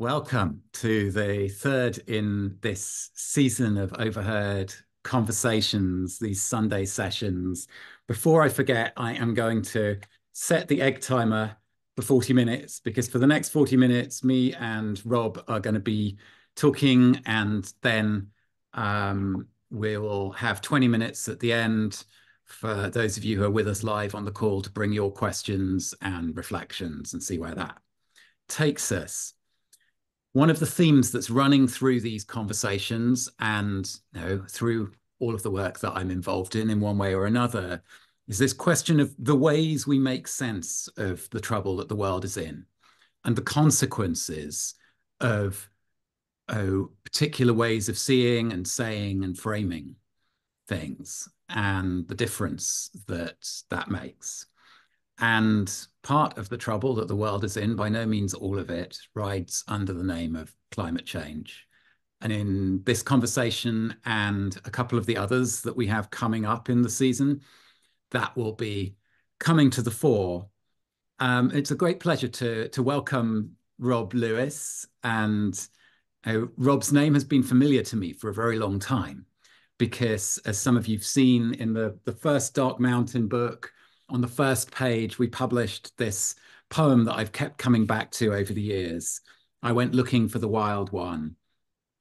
Welcome to the third in this season of Overheard Conversations, these Sunday sessions. Before I forget, I am going to set the egg timer for 40 minutes because for the next 40 minutes, me and Rob are going to be talking and then um, we will have 20 minutes at the end for those of you who are with us live on the call to bring your questions and reflections and see where that takes us one of the themes that's running through these conversations and you know, through all of the work that I'm involved in in one way or another is this question of the ways we make sense of the trouble that the world is in and the consequences of oh, particular ways of seeing and saying and framing things and the difference that that makes. And part of the trouble that the world is in, by no means all of it, rides under the name of climate change. And in this conversation and a couple of the others that we have coming up in the season, that will be coming to the fore. Um, it's a great pleasure to, to welcome Rob Lewis. And uh, Rob's name has been familiar to me for a very long time because, as some of you've seen in the, the first Dark Mountain book, on the first page, we published this poem that I've kept coming back to over the years. I went looking for the wild one.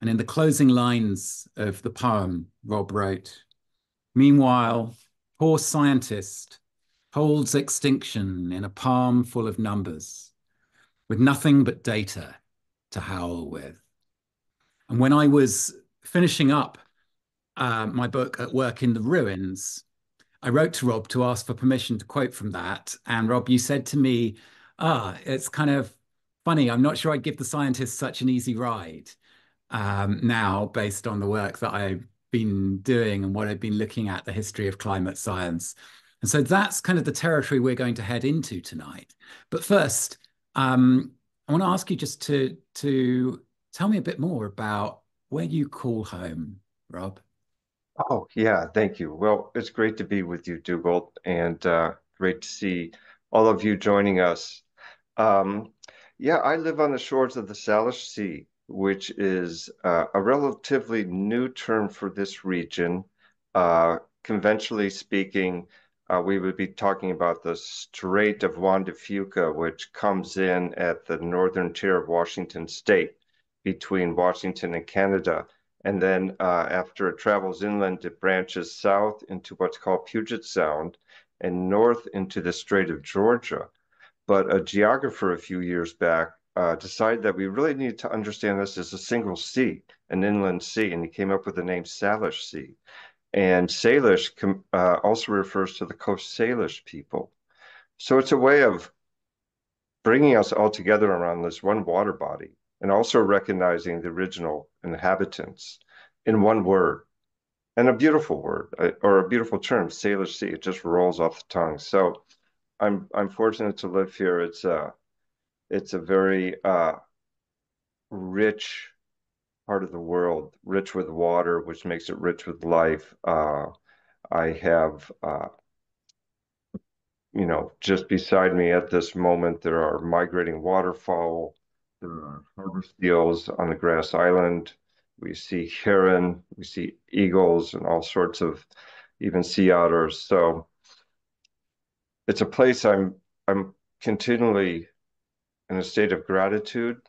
And in the closing lines of the poem, Rob wrote, Meanwhile, poor scientist holds extinction in a palm full of numbers, with nothing but data to howl with. And when I was finishing up uh, my book at work in the ruins, I wrote to Rob to ask for permission to quote from that. And Rob, you said to me, ah, it's kind of funny. I'm not sure I'd give the scientists such an easy ride um, now, based on the work that I've been doing and what I've been looking at, the history of climate science. And so that's kind of the territory we're going to head into tonight. But first, um, I want to ask you just to, to tell me a bit more about where you call home, Rob. Oh, yeah, thank you. Well, it's great to be with you, Dougald, and uh, great to see all of you joining us. Um, yeah, I live on the shores of the Salish Sea, which is uh, a relatively new term for this region. Uh, conventionally speaking, uh, we would be talking about the Strait of Juan de Fuca, which comes in at the northern tier of Washington state between Washington and Canada. And then uh, after it travels inland, it branches south into what's called Puget Sound and north into the Strait of Georgia. But a geographer a few years back uh, decided that we really need to understand this as a single sea, an inland sea, and he came up with the name Salish Sea. And Salish uh, also refers to the Coast Salish people. So it's a way of bringing us all together around this one water body and also recognizing the original inhabitants in one word. And a beautiful word uh, or a beautiful term Salish Sea it just rolls off the tongue. So i'm i'm fortunate to live here. It's a it's a very uh, rich part of the world rich with water which makes it rich with life. Uh, i have uh, you know just beside me at this moment there are migrating waterfowl there are harbor seals on the grass island. We see heron, we see eagles, and all sorts of even sea otters. So it's a place I'm I'm continually in a state of gratitude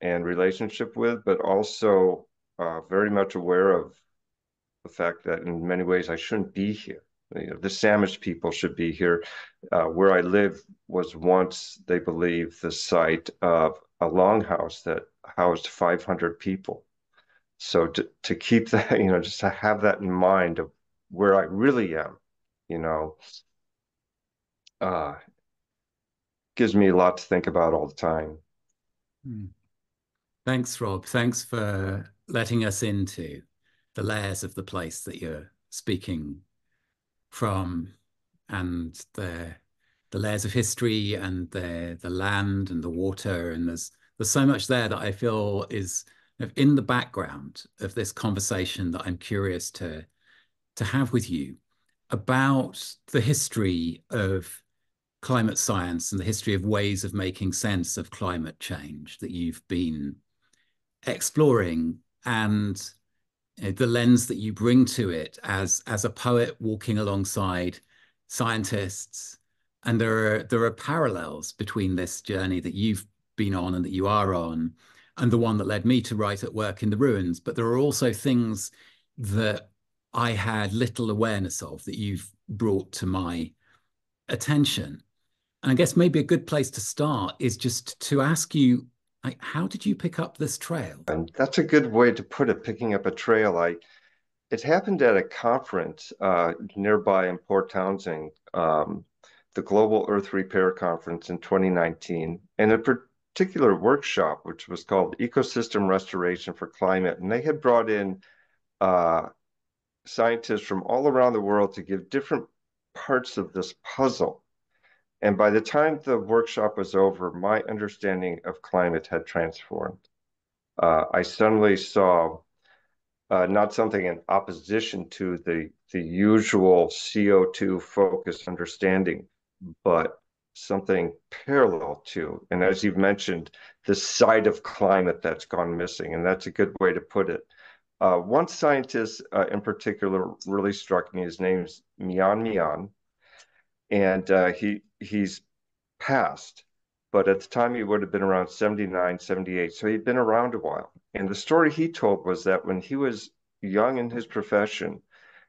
and relationship with, but also uh, very much aware of the fact that in many ways I shouldn't be here. You know, the Samish people should be here. Uh, where I live was once, they believe, the site of a longhouse that housed 500 people. So to, to keep that, you know, just to have that in mind of where I really am, you know, uh, gives me a lot to think about all the time. Hmm. Thanks, Rob. Thanks for letting us into the layers of the place that you're speaking from and the the layers of history and the the land and the water and there's there's so much there that I feel is in the background of this conversation that I'm curious to to have with you about the history of climate science and the history of ways of making sense of climate change that you've been exploring and the lens that you bring to it as as a poet walking alongside scientists and there are there are parallels between this journey that you've been on and that you are on and the one that led me to write at work in the ruins. But there are also things that i had little awareness of that you've brought to my attention. And i guess maybe a good place to start is just to ask you like, how did you pick up this trail? And that's a good way to put it picking up a trail. I it happened at a conference uh, nearby in port townsend um, the Global Earth Repair Conference in 2019 and a particular workshop, which was called Ecosystem Restoration for Climate. And they had brought in uh, scientists from all around the world to give different parts of this puzzle. And by the time the workshop was over, my understanding of climate had transformed. Uh, I suddenly saw uh, not something in opposition to the, the usual CO2 focused understanding, but something parallel to. And as you've mentioned, the side of climate that's gone missing. And that's a good way to put it. Uh, one scientist uh, in particular really struck me. His name's Millán Millán. And uh, he he's passed, but at the time he would have been around 79, 78. So he'd been around a while. And the story he told was that when he was young in his profession,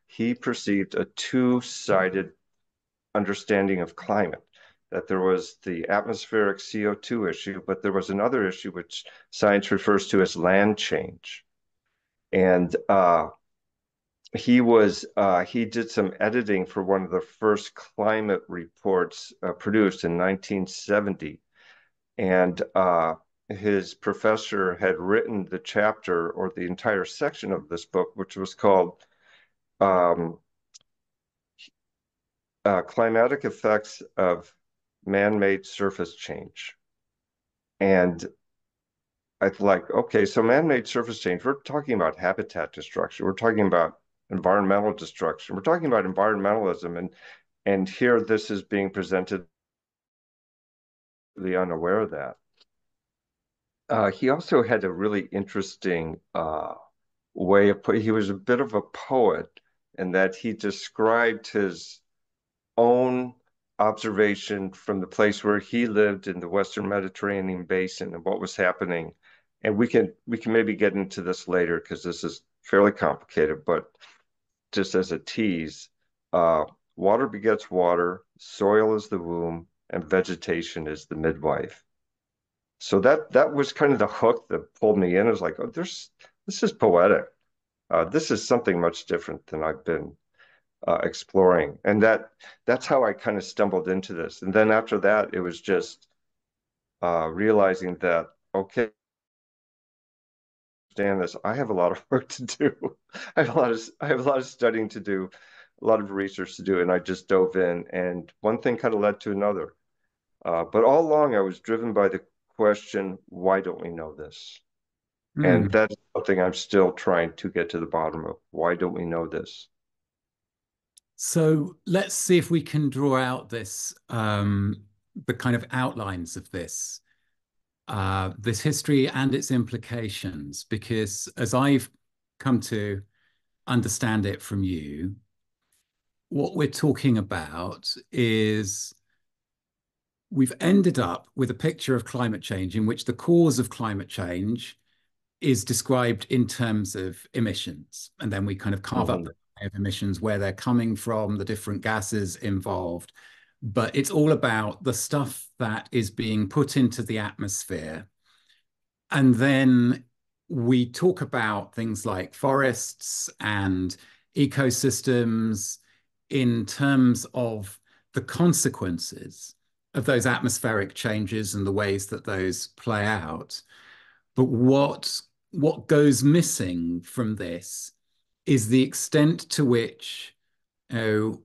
he perceived a two sided understanding of climate that there was the atmospheric CO2 issue, but there was another issue which science refers to as land change. And uh, he was uh, he did some editing for one of the first climate reports uh, produced in 1970, and uh, his professor had written the chapter or the entire section of this book, which was called um, uh, climatic effects of man-made surface change. And I like, okay, so man-made surface change, we're talking about habitat destruction. We're talking about environmental destruction. We're talking about environmentalism. And, and here this is being presented the unaware of that. Uh, he also had a really interesting uh, way of putting, he was a bit of a poet in that he described his own observation from the place where he lived in the Western Mediterranean basin and what was happening. And we can we can maybe get into this later because this is fairly complicated, but just as a tease, uh, water begets water, soil is the womb, and vegetation is the midwife. So that that was kind of the hook that pulled me in. I was like, oh, there's this is poetic. Uh, this is something much different than I've been uh, exploring, and that that's how I kind of stumbled into this. And then after that, it was just uh, realizing that okay, understand this. I have a lot of work to do. I have a lot of I have a lot of studying to do, a lot of research to do, and I just dove in. And one thing kind of led to another. Uh, but all along, I was driven by the question, why don't we know this? Mm. And that's something I'm still trying to get to the bottom of. Why don't we know this? So let's see if we can draw out this, um, the kind of outlines of this, uh, this history and its implications, because as I've come to understand it from you, what we're talking about is we've ended up with a picture of climate change in which the cause of climate change is described in terms of emissions. And then we kind of carve up of emissions, where they're coming from, the different gases involved. But it's all about the stuff that is being put into the atmosphere. And then we talk about things like forests and ecosystems in terms of the consequences of those atmospheric changes and the ways that those play out. But what what goes missing from this is the extent to which you know,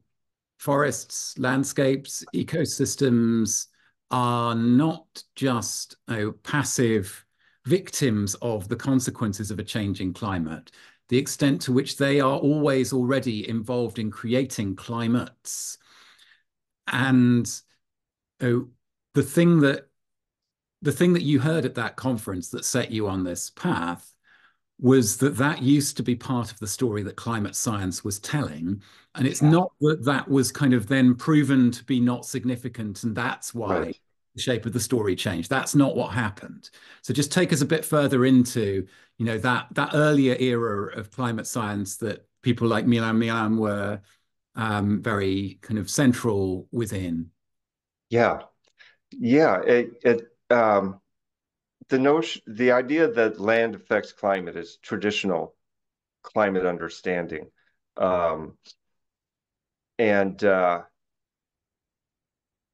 forests, landscapes, ecosystems are not just you know, passive victims of the consequences of a changing climate, the extent to which they are always already involved in creating climates. And oh, the thing that the thing that you heard at that conference that set you on this path was that that used to be part of the story that climate science was telling. And it's yeah. not that that was kind of then proven to be not significant and that's why right. the shape of the story changed. That's not what happened. So just take us a bit further into you know that that earlier era of climate science that people like Millán Millán were um, very kind of central within. Yeah. Yeah. It, it um the notion, the idea that land affects climate is traditional climate understanding. Um, and uh,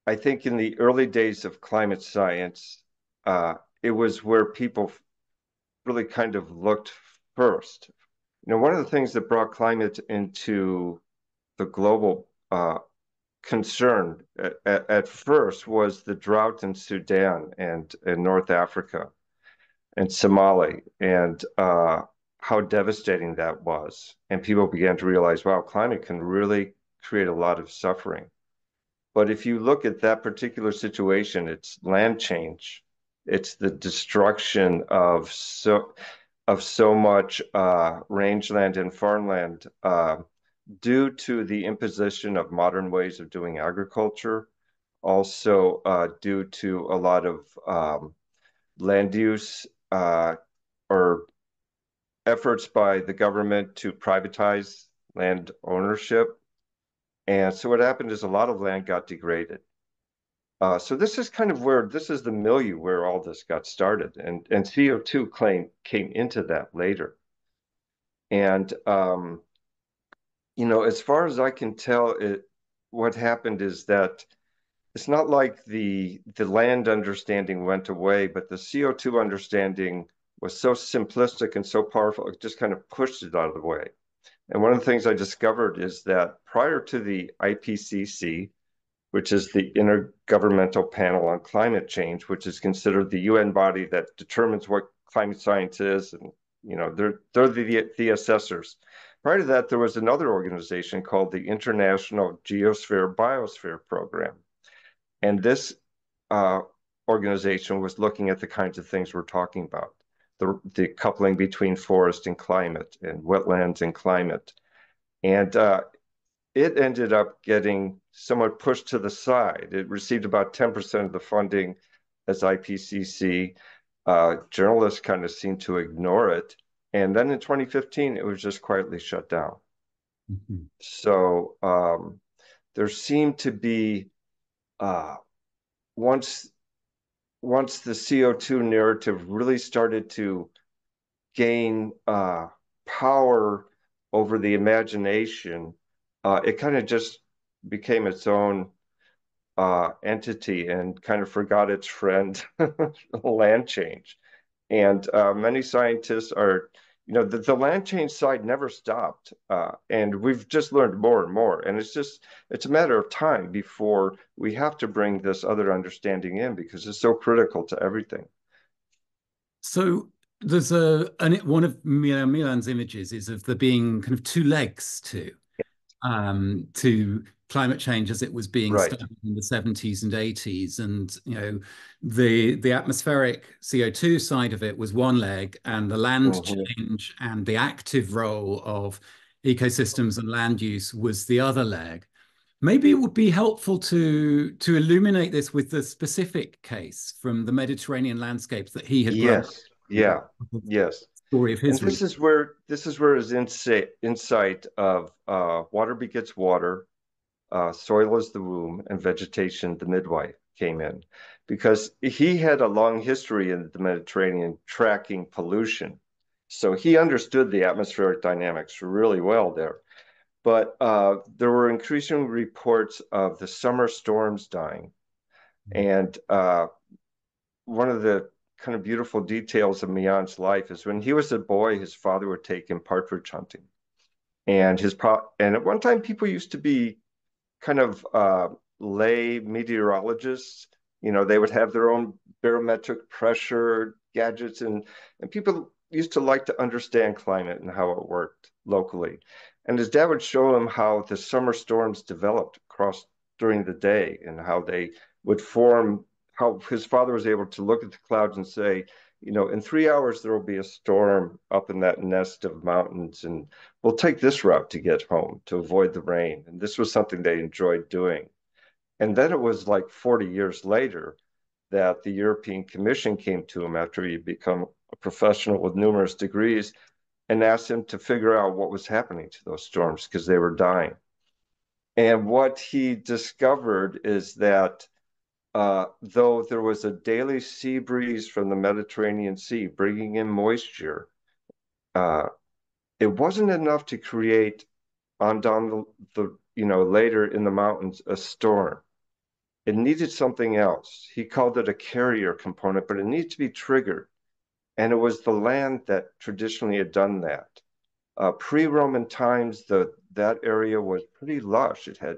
I think in the early days of climate science, uh, it was where people really kind of looked first. You know, one of the things that brought climate into the global uh, concern at, at, first was the drought in Sudan and in North Africa and Somali and uh, how devastating that was. And people began to realize, wow, climate can really create a lot of suffering. But if you look at that particular situation, it's land change. It's the destruction of so of so much uh, rangeland and farmland uh, due to the imposition of modern ways of doing agriculture, also uh, due to a lot of um, land use uh, or efforts by the government to privatize land ownership. And so what happened is a lot of land got degraded. Uh, so this is kind of where this is the milieu where all this got started, and and CO2 claim came into that later. And um, you know, as far as I can tell, it what happened is that it's not like the the land understanding went away, but the CO2 understanding was so simplistic and so powerful, it just kind of pushed it out of the way. And one of the things I discovered is that prior to the IPCC, which is the Intergovernmental Panel on Climate Change, which is considered the UN body that determines what climate science is, and you know they're they're the the assessors. Prior to that, there was another organization called the International Geosphere Biosphere Program. And this uh, organization was looking at the kinds of things we're talking about the, the coupling between forest and climate and wetlands and climate. And uh, it ended up getting somewhat pushed to the side. It received about 10% of the funding as IPCC. Uh, journalists kind of seemed to ignore it. And then in 2015, it was just quietly shut down. Mm-hmm. So um, there seemed to be uh, once once the CO2 narrative really started to gain uh, power over the imagination, uh, it kind of just became its own uh, entity and kind of forgot its friend, land change. And uh, many scientists are you know, the, the land change side never stopped. Uh, and we've just learned more and more. And it's just, it's a matter of time before we have to bring this other understanding in because it's so critical to everything. So there's a, and one of Millán's images is of there being kind of two legs to, um, to climate change as it was being right. studied in the 70s and 80s and you know the the atmospheric co2 side of it was one leg and the land mm-hmm. change and the active role of ecosystems and land use was the other leg. Maybe it would be helpful to to illuminate this with the specific case from the mediterranean landscapes that he had yes. Yeah. Yes. Story of his and this is where this is where his insight insight of uh, water begets water uh, soil is the womb and vegetation the midwife came in because he had a long history in the Mediterranean tracking pollution. So he understood the atmospheric dynamics really well there. But uh, there were increasing reports of the summer storms dying. And uh, one of the kind of beautiful details of Millán's life is when he was a boy, his father would take him partridge hunting. And his pro- and at one time people used to be kind of uh, lay meteorologists. You know, they would have their own barometric pressure gadgets, and and people used to like to understand climate and how it worked locally. And his dad would show him how the summer storms developed across during the day and how they would form how his father was able to look at the clouds and say, you know, in three hours there will be a storm up in that nest of mountains, and we'll take this route to get home to avoid the rain. And this was something they enjoyed doing. And then it was like 40 years later that the European Commission came to him after he'd become a professional with numerous degrees and asked him to figure out what was happening to those storms because they were dying. And what he discovered is that uh, though there was a daily sea breeze from the Mediterranean Sea bringing in moisture, uh, it wasn't enough to create on down the, the, you know later in the mountains a storm. It needed something else. He called it a carrier component, but it needed to be triggered, and it was the land that traditionally had done that. Uh, Pre-Roman times, the that area was pretty lush. It had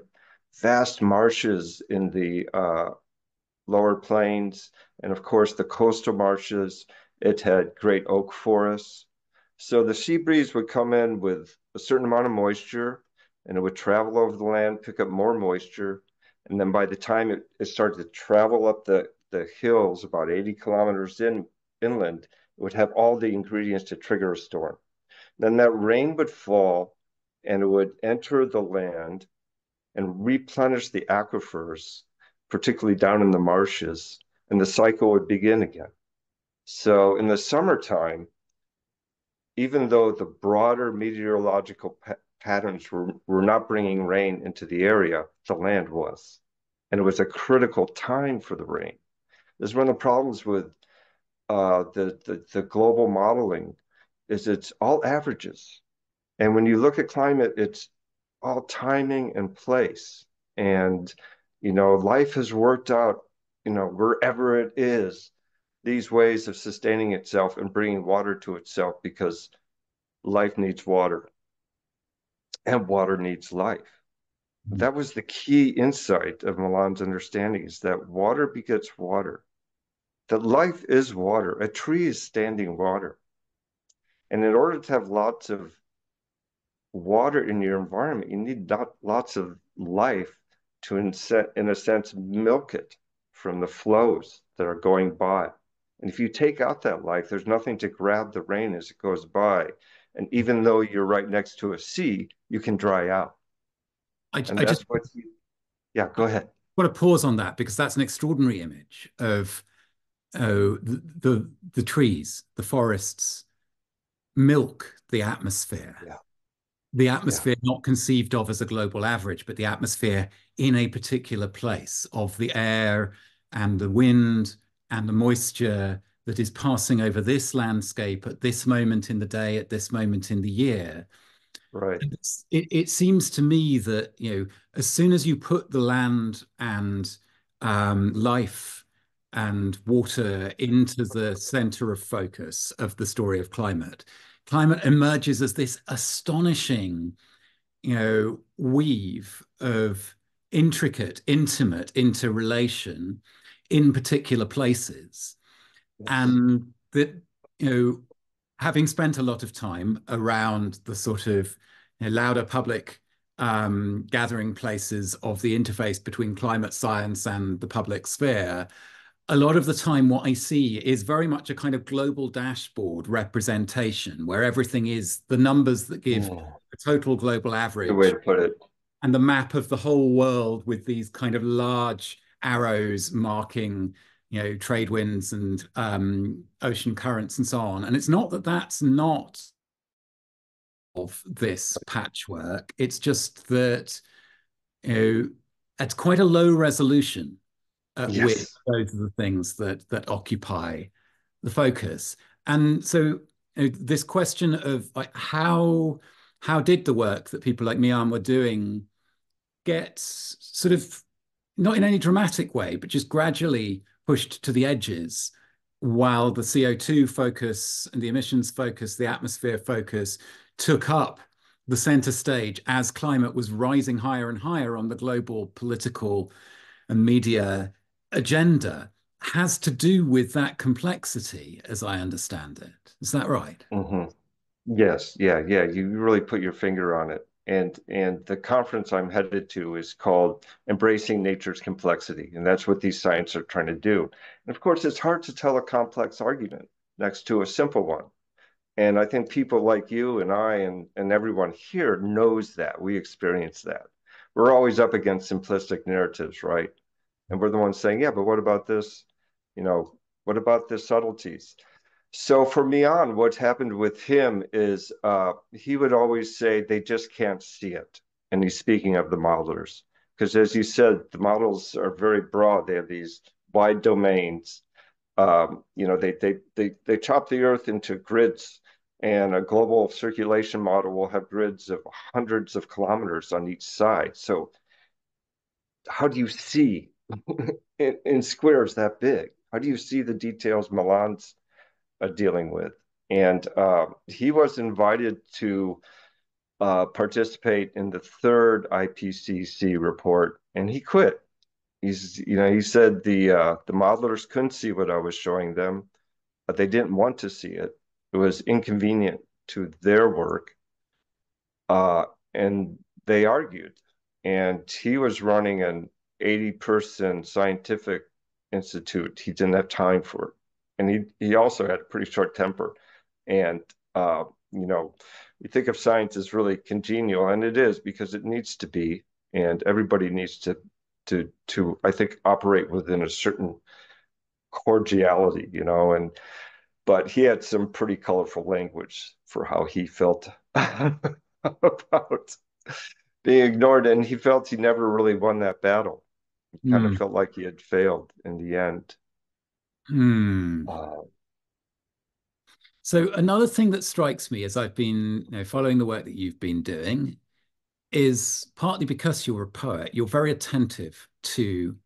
vast marshes in the uh, lower plains, and of course the coastal marshes. It had great oak forests. So the sea breeze would come in with a certain amount of moisture and it would travel over the land, pick up more moisture. And then by the time it, it started to travel up the, the hills about 80 kilometers in, inland, it would have all the ingredients to trigger a storm. Then that rain would fall and it would enter the land and replenish the aquifers particularly down in the marshes, and the cycle would begin again. So in the summertime, even though the broader meteorological pa- patterns were, were not bringing rain into the area, the land was. And it was a critical time for the rain. This is one of the problems with uh, the, the, the global modeling is it's all averages. And when you look at climate, it's all timing and place. And you know, life has worked out, you know, wherever it is, these ways of sustaining itself and bringing water to itself because life needs water and water needs life. Mm-hmm. That was the key insight of Millán's understanding is that water begets water, that life is water. A tree is standing water. And in order to have lots of water in your environment, you need not lots of life to, in a sense, milk it from the flows that are going by. And if you take out that life, there's nothing to grab the rain as it goes by. And even though you're right next to a sea, you can dry out. I, I just, you, yeah, go ahead. I want to pause on that because that's an extraordinary image of oh, the, the, the trees, the forests milk the atmosphere. Yeah the atmosphere yeah. not conceived of as a global average, but the atmosphere in a particular place of the air and the wind and the moisture that is passing over this landscape at this moment in the day, at this moment in the year. Right. It, it seems to me that, you know, as soon as you put the land and um, life and water into the center of focus of the story of climate, climate emerges as this astonishing, you know, weave of intricate, intimate interrelation in particular places. And that, you know, having spent a lot of time around the sort of you know, louder public um, gathering places of the interface between climate science and the public sphere, a lot of the time what I see is very much a kind of global dashboard representation where everything is the numbers that give oh. a total global average. The way to put it. And the map of the whole world with these kind of large arrows marking, you know, trade winds and um, ocean currents and so on. And it's not that that's not of this patchwork. It's just that, you know, it's quite a low resolution uh, yes. with those are the things that that occupy the focus. And so you know, this question of like how how did the work that people like Millán were doing get sort of not in any dramatic way, but just gradually pushed to the edges while the CO2 focus and the emissions focus, the atmosphere focus took up the center stage as climate was rising higher and higher on the global political and media agenda has to do with that complexity, as I understand it. Is that right? Mm-hmm. Yes. Yeah. Yeah. You really put your finger on it. and and the conference I'm headed to is called Embracing Nature's Complexity, and that's what these scientists are trying to do. And of course, it's hard to tell a complex argument next to a simple one. And I think people like you and I and, and everyone here knows that. We experience that. We're always up against simplistic narratives, right? And we're the ones saying, yeah, but what about this? You know, what about the subtleties? So for Millán, what's happened with him is uh, he would always say they just can't see it. And he's speaking of the modelers. Because as you said, the models are very broad. They have these wide domains. Um, you know, they, they, they, they chop the earth into grids and a global circulation model will have grids of hundreds of kilometers on each side. So how do you see in, in squares that big? How do you see the details Millán's uh, dealing with? And uh, he was invited to uh, participate in the third IPCC report, and he quit. He's, you know, he said the uh, the modelers couldn't see what I was showing them, but they didn't want to see it it was inconvenient to their work. Uh, and they argued. And he was running an 80 person scientific institute. He didn't have time for it. And he, he also had a pretty short temper. And, uh, you know, you think of science as really congenial, and it is because it needs to be. And everybody needs to, to, to I think, operate within a certain cordiality, you know, and but he had some pretty colorful language for how he felt about being ignored and he felt he never really won that battle kind mm. of hmm. felt like he had failed in the end mm. uh, so another thing that strikes me as i've been you know, following the work that you've been doing is partly because you're a poet you're very attentive to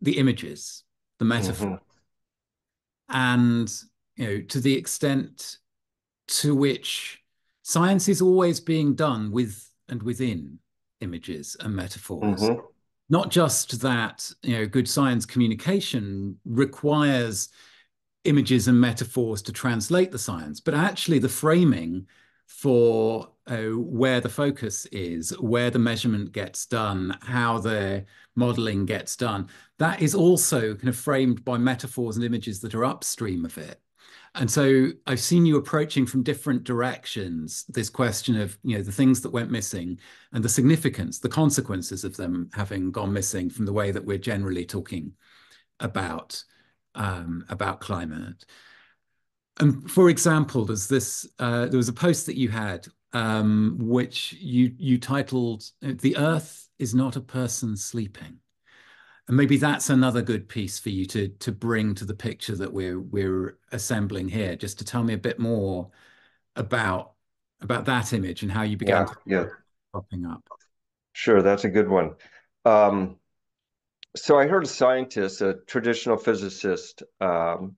the images the metaphor mm-hmm. and you know, to the extent to which science is always being done with and within images and metaphors. Mm-hmm. Not just that, you know, good science communication requires images and metaphors to translate the science, but actually the framing for uh, where the focus is, where the measurement gets done, how the modeling gets done, that is also kind of framed by metaphors and images that are upstream of it. And so I've seen you approaching from different directions this question of, you know, the things that went missing and the significance, the consequences of them having gone missing from the way that we're generally talking about um, about climate. And for example, there's this uh, there was a post that you had um, which you you titled "The Earth is not a person sleeping." And maybe that's another good piece for you to to bring to the picture that we're we're assembling here. Just to tell me a bit more about about that image and how you began yeah, yeah. popping up. Sure that's a good one. Um, so i heard a scientist a traditional physicist um,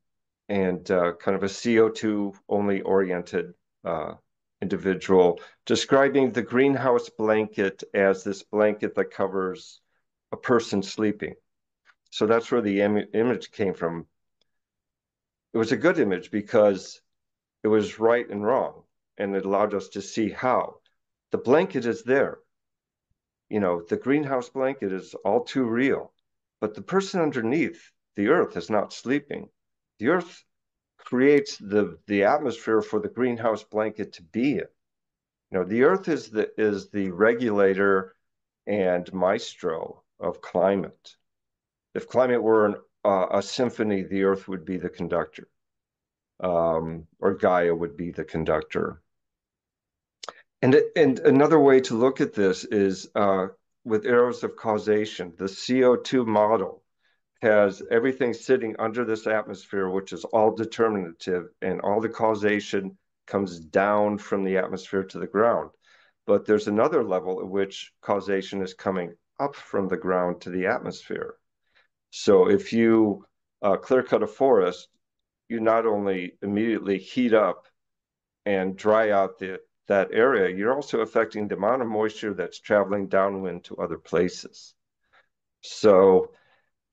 and uh, kind of a co2 only oriented uh, individual describing the greenhouse blanket as this blanket that covers a person sleeping so that's where the Im image came from. It was a good image because it was right and wrong, and it allowed us to see how. The blanket is there. You know, the greenhouse blanket is all too real, but the person underneath, the earth, is not sleeping. The earth creates the, the atmosphere for the greenhouse blanket to be in. You know, the earth is the is the regulator and maestro of climate. If climate were an, uh, a symphony, the Earth would be the conductor, um, or Gaia would be the conductor. And, and another way to look at this is uh, with arrows of causation. The CO2 model has everything sitting under this atmosphere, which is all determinative, and all the causation comes down from the atmosphere to the ground. But there's another level at which causation is coming up from the ground to the atmosphere. So if you uh, clear cut a forest, you not only immediately heat up and dry out the, that area, you're also affecting the amount of moisture that's traveling downwind to other places. So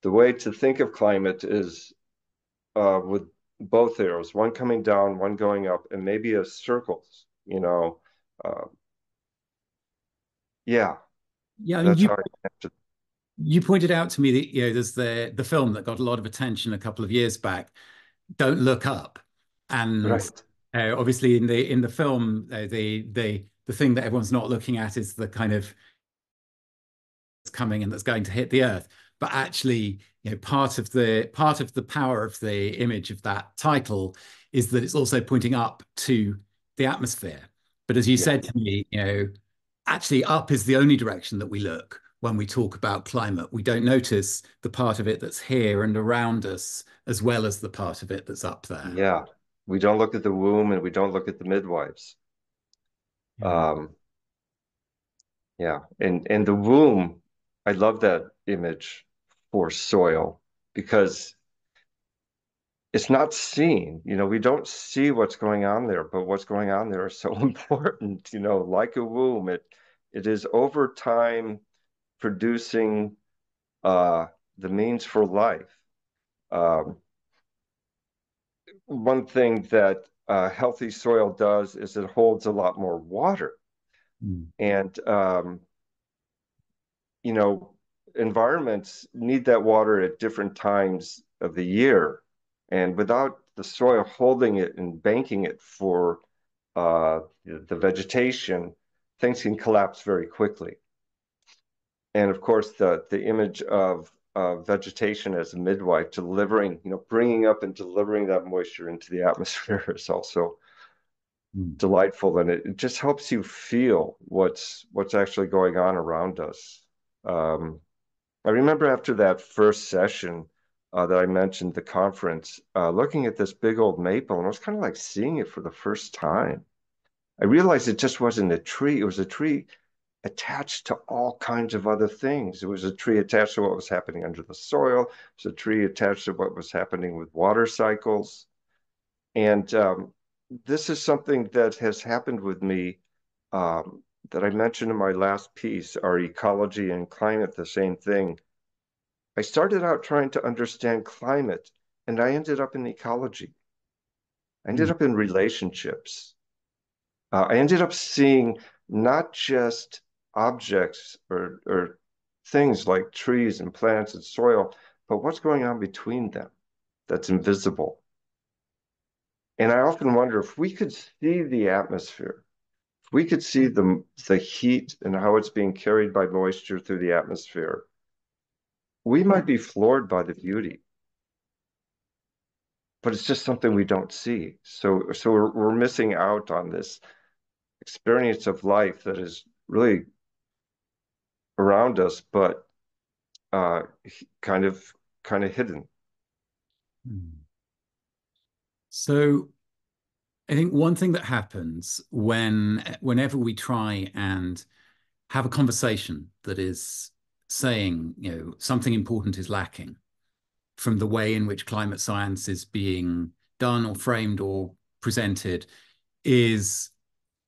the way to think of climate is uh, with both arrows, one coming down, one going up, and maybe a circles, you know, uh, Yeah, Yeah, you answered. you pointed out to me that you know there's the the film that got a lot of attention a couple of years back, Don't Look Up, and Right. uh, obviously in the in the film uh, the the the thing that everyone's not looking at is the kind of that's coming and that's going to hit the earth. But actually, you know, part of the part of the power of the image of that title is that it's also pointing up to the atmosphere. But as you Yeah. said to me, you know, actually up is the only direction that we look when we talk about climate. We don't notice the part of it that's here and around us, as well as the part of it that's up there. Yeah. We don't look at the womb and we don't look at the midwives. Yeah. Um, yeah. And and the womb, I love that image for soil because it's not seen. You know, we don't see what's going on there, but what's going on there is so important. You know, like a womb, it it is over time producing uh, the means for life. Um, one thing that uh, healthy soil does is it holds a lot more water, Mm. and um, you know, environments need that water at different times of the year. And without the soil holding it and banking it for uh, the vegetation, things can collapse very quickly. And of course, the the image of uh, vegetation as a midwife delivering, you know, bringing up and delivering that moisture into the atmosphere is also Mm. delightful, and it, it just helps you feel what's what's actually going on around us. Um, I remember after that first session uh, that I mentioned, the conference, uh, looking at this big old maple, and I was kind of like seeing it for the first time. I realized it just wasn't a tree, it was a tree attached to all kinds of other things. It was a tree attached to what was happening under the soil, it was a tree attached to what was happening with water cycles. And um, this is something that has happened with me um, that I mentioned in my last piece, our ecology and climate, the same thing. I started out trying to understand climate, and I ended up in ecology. I ended Mm. up in relationships. Uh, I ended up seeing not just objects or, or things like trees and plants and soil, but what's going on between them that's invisible. And I often wonder if we could see the atmosphere, if we could see the, the heat and how it's being carried by moisture through the atmosphere, we might be floored by the beauty, but it's just something we don't see. So, so we're, we're missing out on this experience of life that is really around us, but uh, kind of kind of hidden. Mm. So I think one thing that happens when whenever we try and have a conversation that is saying, you know, something important is lacking from the way in which climate science is being done or framed or presented is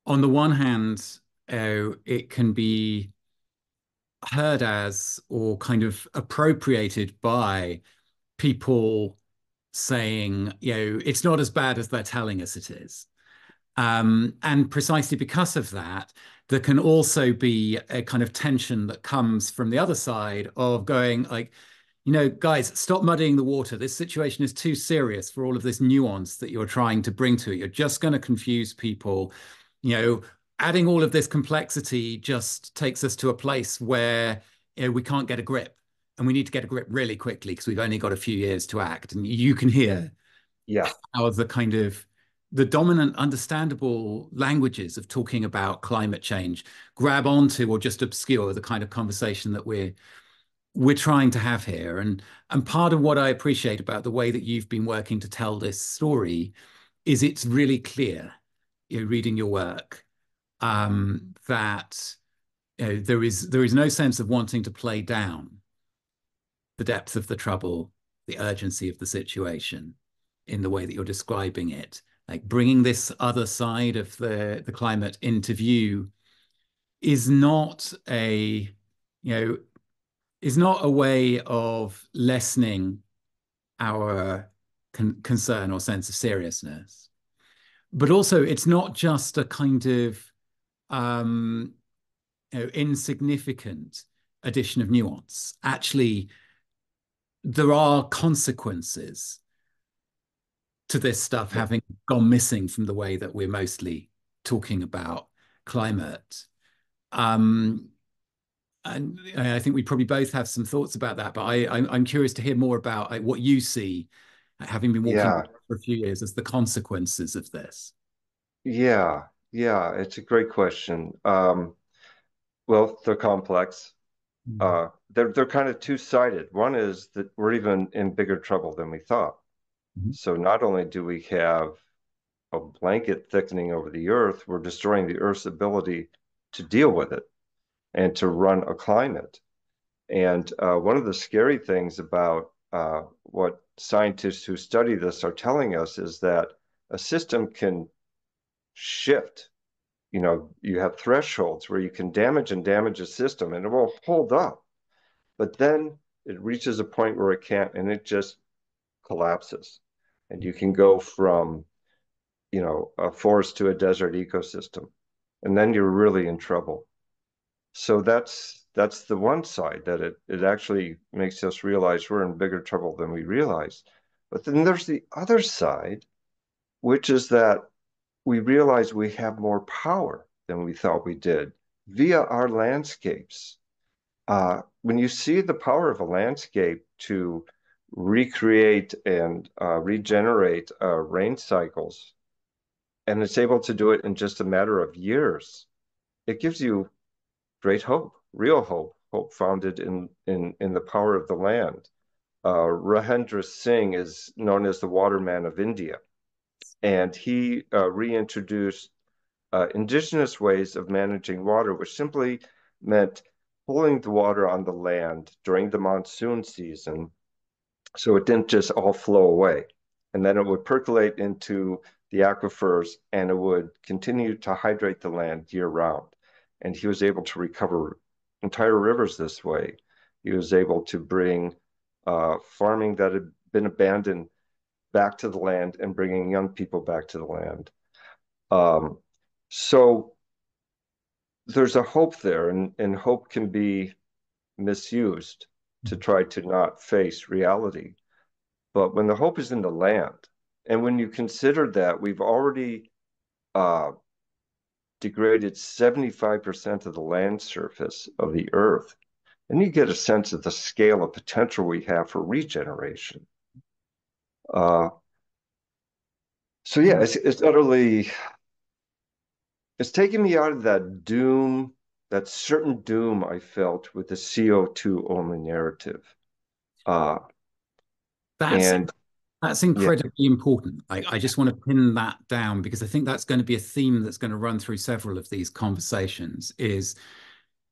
on the one hand, uh, it can be heard as or kind of appropriated by people saying, you know, it's not as bad as they're telling us it is. Um, and precisely because of that, there can also be a kind of tension that comes from the other side of going like, you know, guys, stop muddying the water. This situation is too serious for all of this nuance that you're trying to bring to it. You're just going to confuse people. You know, adding all of this complexity just takes us to a place where you know, we can't get a grip and we need to get a grip really quickly because we've only got a few years to act. And you can hear Yeah, how the kind of the dominant understandable languages of talking about climate change grab onto or just obscure the kind of conversation that we're we're trying to have here. And and part of what I appreciate about the way that you've been working to tell this story is it's really clear, you know, reading your work, um, that you know, there is there is no sense of wanting to play down the depth of the trouble, the urgency of the situation in the way that you're describing it. Like bringing this other side of the, the climate into view is not a, you know, is not a way of lessening our con concern or sense of seriousness. But also, it's not just a kind of um, you know, insignificant addition of nuance. Actually, there are consequences to this stuff having gone missing from the way that we're mostly talking about climate. Um, and I think we probably both have some thoughts about that, but I, am curious to hear more about like, what you see, having been walking yeah. for a few years, as the consequences of this. Yeah, yeah, it's a great question. Um, well, they're complex. Mm-hmm. Uh, they're they're kind of two sided. One is that we're even in bigger trouble than we thought. Mm-hmm. So not only do we have a blanket thickening over the earth, we're destroying the earth's ability to deal with it and to run a climate. And uh, one of the scary things about uh, what scientists who study this are telling us is that a system can shift. You know, you have thresholds where you can damage and damage a system and it will hold up. But then it reaches a point where it can't and it just collapses. And you can go from, you know, a forest to a desert ecosystem. And then you're really in trouble. So that's that's the one side that it it actually makes us realize we're in bigger trouble than we realize. But then there's the other side, which is that we realize we have more power than we thought we did via our landscapes. Uh, when you see the power of a landscape to recreate and uh, regenerate uh, rain cycles, and it's able to do it in just a matter of years, it gives you great hope, real hope, hope founded in, in, in the power of the land. Uh, Rajendra Singh is known as the waterman of India and he uh, reintroduced uh, indigenous ways of managing water, which simply meant pulling the water on the land during the monsoon season so it didn't just all flow away. And then it would percolate into the aquifers and it would continue to hydrate the land year round. And he was able to recover entire rivers this way. He was able to bring uh, farming that had been abandoned back to the land and bringing young people back to the land. Um, so there's a hope there, and, and hope can be misused to try to not face reality. But when the hope is in the land, and when you consider that we've already uh, degraded 75% of the land surface of the earth, and you get a sense of the scale of potential we have for regeneration. Uh, so yeah, it's, it's utterly, it's taken me out of that doom, that certain doom I felt with the CO2 only narrative. Uh, that's, and that's incredibly yeah. important. I, I just want to pin that down because I think that's going to be a theme that's going to run through several of these conversations is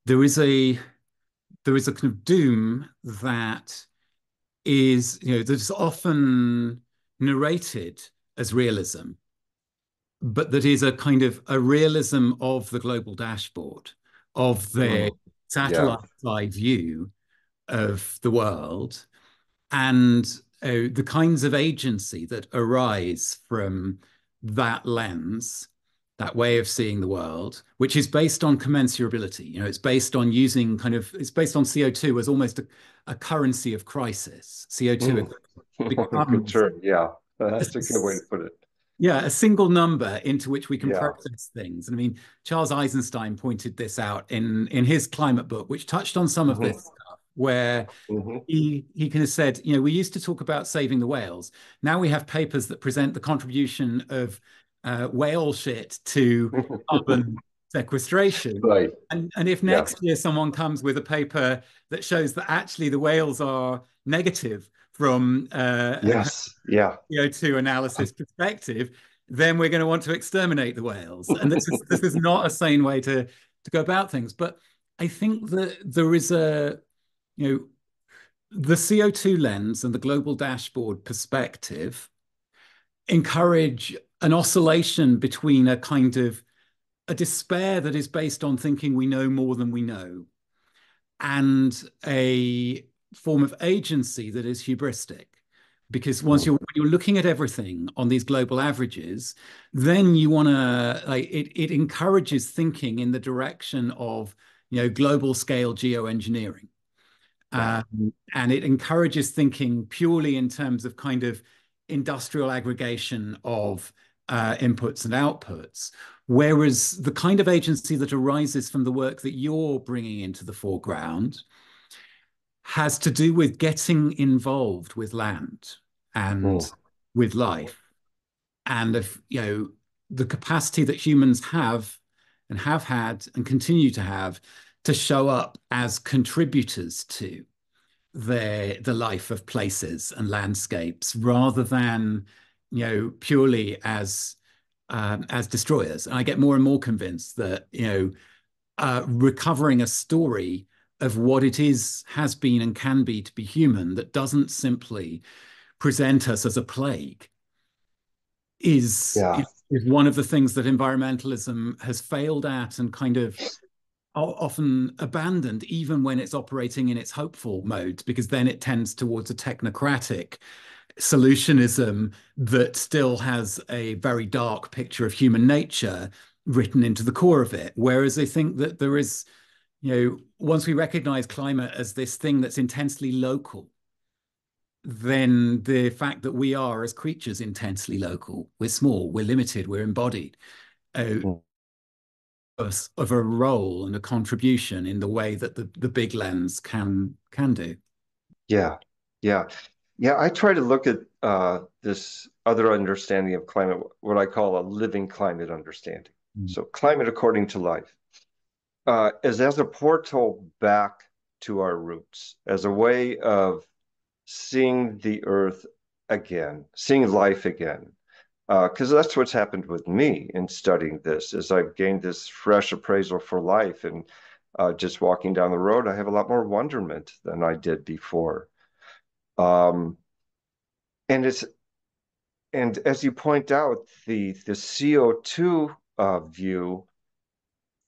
there is a there is a kind of doom that is, you know, that's often narrated as realism, but that is a kind of a realism of the global dashboard, of the mm. satellite yeah. view of the world, and uh, the kinds of agency that arise from that lens that way of seeing the world, which is based on commensurability. You know, it's based on using kind of it's based on CO2 as almost a, a currency of crisis. CO2 mm. becomes, sure, yeah, that's a good way to put it. Yeah, a single number into which we can yeah. process things. And I mean, Charles Eisenstein pointed this out in in his climate book, which touched on some mm-hmm. of this stuff, where mm-hmm. he he kind of said, you know, we used to talk about saving the whales. Now we have papers that present the contribution of uh, whale shit to carbon sequestration. Right. And, and if next yeah. year someone comes with a paper that shows that actually the whales are negative from uh, yes, yeah, CO2 analysis perspective, then we're going to want to exterminate the whales. And this is this is not a sane way to to go about things. But I think that there is a, you know, the CO2 lens and the global dashboard perspective encourage an oscillation between a kind of a despair that is based on thinking we know more than we know and a form of agency that is hubristic because once you're you're looking at everything on these global averages then you want to like it, it encourages thinking in the direction of you know, global scale geoengineering. Um, and it encourages thinking purely in terms of kind of industrial aggregation of uh, inputs and outputs. Whereas the kind of agency that arises from the work that you're bringing into the foreground has to do with getting involved with land and mm. with life and of you know the capacity that humans have and have had and continue to have to show up as contributors to the the life of places and landscapes rather than you know purely as um, as destroyers and i get more and more convinced that you know uh, recovering a story of what it is has been and can be to be human that doesn't simply present us as a plague is, yeah. is, one of the things that environmentalism has failed at and kind of often abandoned, even when it's operating in its hopeful mode, because then it tends towards a technocratic solutionism that still has a very dark picture of human nature written into the core of it. Whereas I think that there is, you know, once we recognize climate as this thing that's intensely local, then the fact that we are as creatures intensely local, we're small, we're limited, we're embodied. Uh, mm of a role and a contribution in the way that the, the big lens can can do. Yeah, yeah, yeah. I try to look at uh, this other understanding of climate, what I call a living climate understanding. Mm. So, climate according to life, uh, is as a portal back to our roots, as a way of seeing the earth again, seeing life again, because uh, that's what's happened with me in studying this is i've gained this fresh appraisal for life and uh, just walking down the road i have a lot more wonderment than i did before. Um, and it's and as you point out the the co2 uh, view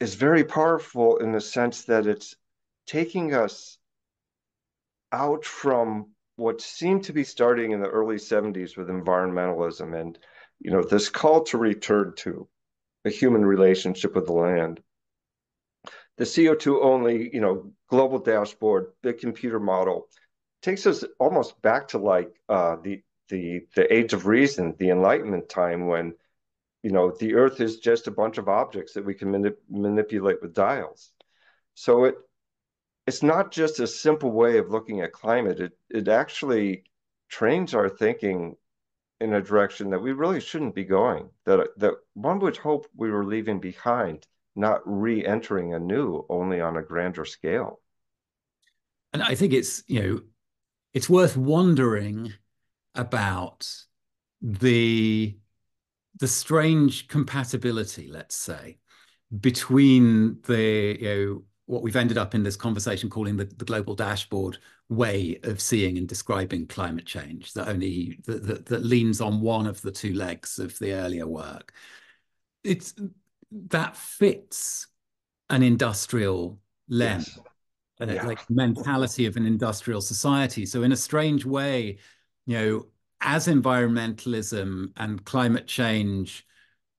is very powerful in the sense that it's taking us out from what seemed to be starting in the early 70s with environmentalism and you know, this call to return to a human relationship with the land. The CO2 only, you know, global dashboard, big computer model takes us almost back to like uh, the the the age of reason, the Enlightenment time when, you know, the Earth is just a bunch of objects that we can manip manipulate with dials. So it it's not just a simple way of looking at climate. It it actually trains our thinking in a direction that we really shouldn't be going. That that one would hope we were leaving behind, not re-entering anew, only on a grander scale. And I think it's you know, it's worth wondering about the the strange compatibility, let's say, between the you know what we've ended up in this conversation calling the, the global dashboard way of seeing and describing climate change that only that, that, that leans on one of the two legs of the earlier work it's that fits an industrial lens yes. yeah. like mentality of an industrial society so in a strange way you know as environmentalism and climate change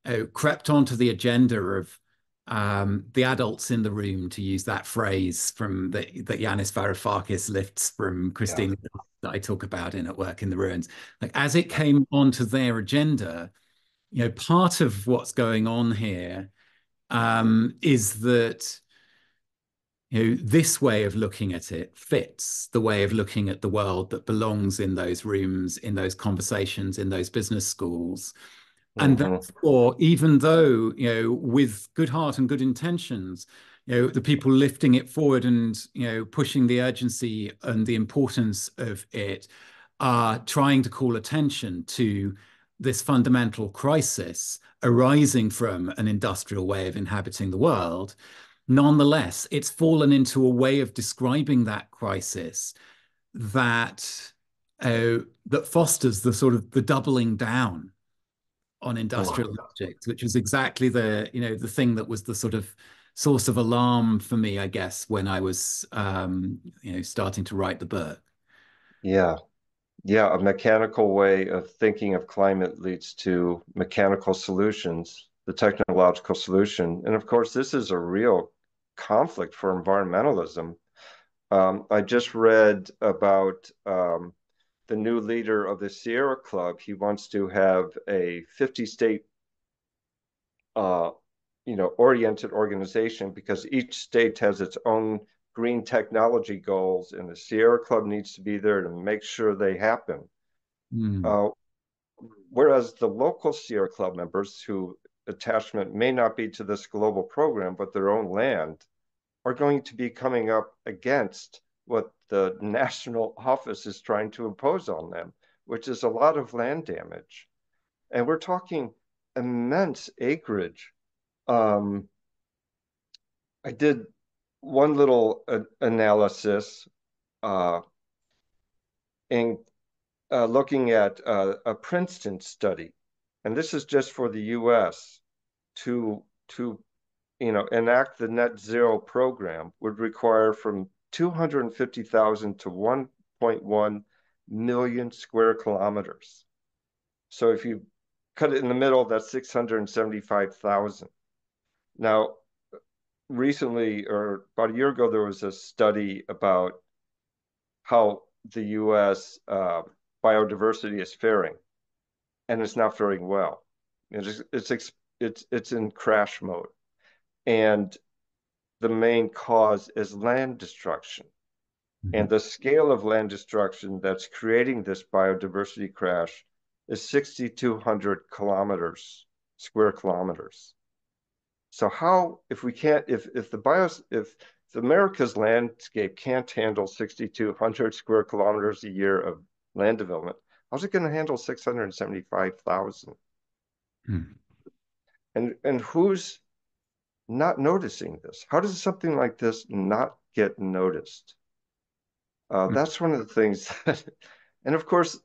uh, crept onto the agenda of um, the adults in the room, to use that phrase from the, that Yanis Varoufakis lifts from Christine yeah. that I talk about in At Work in the Ruins. Like as it came onto their agenda, you know, part of what's going on here um, is that you know this way of looking at it fits the way of looking at the world that belongs in those rooms, in those conversations, in those business schools. And mm-hmm. therefore, even though, you know, with good heart and good intentions, you know, the people lifting it forward and, you know, pushing the urgency and the importance of it are trying to call attention to this fundamental crisis arising from an industrial way of inhabiting the world. Nonetheless, it's fallen into a way of describing that crisis that uh, that fosters the sort of the doubling down on industrial oh. logic, which was exactly the you know the thing that was the sort of source of alarm for me, I guess, when I was um, you know starting to write the book. Yeah, yeah, a mechanical way of thinking of climate leads to mechanical solutions, the technological solution, and of course, this is a real conflict for environmentalism. Um, I just read about um, the new leader of the Sierra Club. He wants to have a 50 state, uh, you know, oriented organization because each state has its own green technology goals, and the Sierra Club needs to be there to make sure they happen. Mm. Uh, whereas the local Sierra Club members, who attachment may not be to this global program, but their own land, are going to be coming up against what the national office is trying to impose on them, which is a lot of land damage. And we're talking immense acreage. Um, I did one little uh, analysis uh, in uh, looking at uh, a Princeton study, and this is just for the U.S. to to you know enact the net zero program would require from 250,000 to 1.1 million square kilometers. So if you cut it in the middle, that's 675,000. Now, recently, or about a year ago, there was a study about how the U.S. Uh, biodiversity is faring, and it's not faring well. It's it's it's it's in crash mode, and the main cause is land destruction. Mm-hmm. And the scale of land destruction that's creating this biodiversity crash is 6,200 kilometers, square kilometers. So how, if we can't, if if the bios, if the America's landscape can't handle 6,200 square kilometers a year of land development, how's it going to handle 675,000? Hmm. And and who's not noticing this? How does something like this not get noticed? Uh, hmm. that's one of the things that, and of course,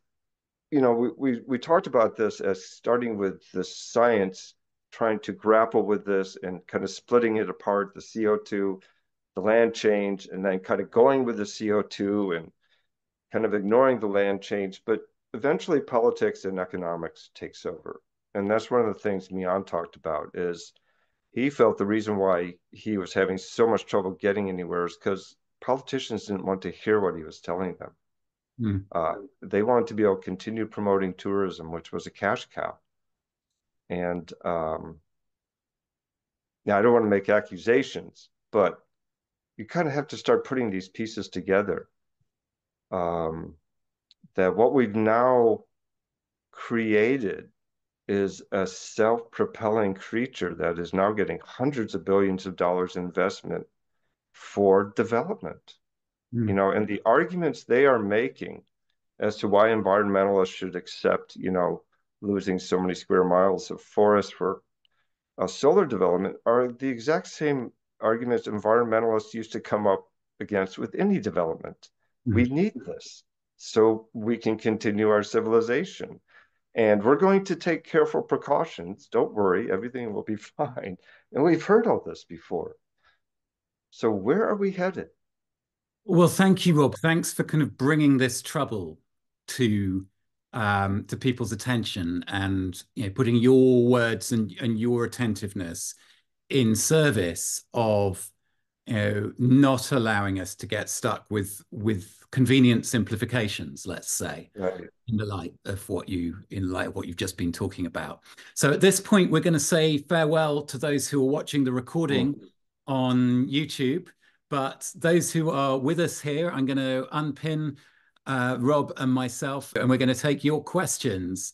you know, we, we, we talked about this as starting with the science, trying to grapple with this and kind of splitting it apart, the CO2, the land change, and then kind of going with the CO2 and kind of ignoring the land change. But eventually politics and economics takes over. And that's one of the things Millán talked about is he felt the reason why he was having so much trouble getting anywhere is because politicians didn't want to hear what he was telling them. Mm. Uh, they wanted to be able to continue promoting tourism, which was a cash cow. And um, now I don't want to make accusations, but you kind of have to start putting these pieces together. Um, that what we've now created is a self-propelling creature that is now getting hundreds of billions of dollars investment for development. Mm. You know, and the arguments they are making as to why environmentalists should accept, you know, losing so many square miles of forest for a solar development are the exact same arguments environmentalists used to come up against with any development. Mm. We need this so we can continue our civilization and we're going to take careful precautions. Don't worry, everything will be fine. And we've heard all this before. So, where are we headed? Well, thank you, Rob. Thanks for kind of bringing this trouble to um, to people's attention and you know, putting your words and, and your attentiveness in service of you know not allowing us to get stuck with with convenient simplifications, let's say, right. in the light of what you in light of what you've just been talking about. So at this point, we're going to say farewell to those who are watching the recording mm. on YouTube. But those who are with us here, I'm going to unpin uh, Rob and myself, and we're going to take your questions